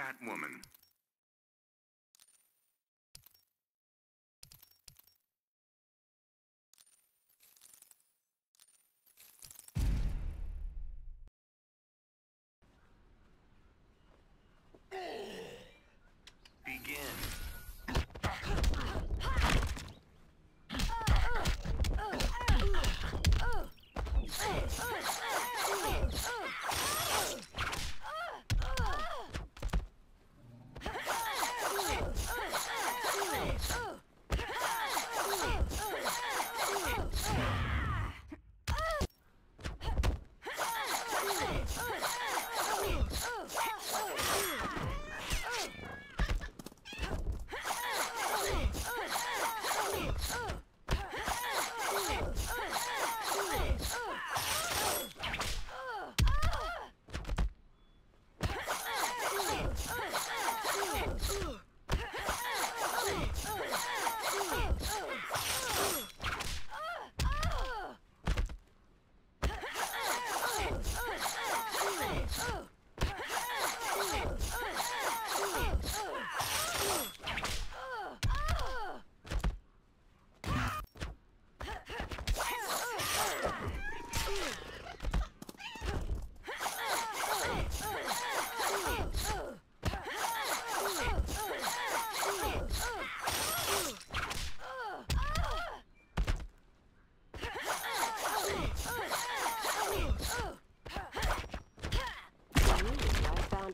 Catwoman.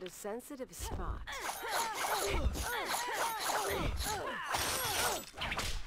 Sensitive spot.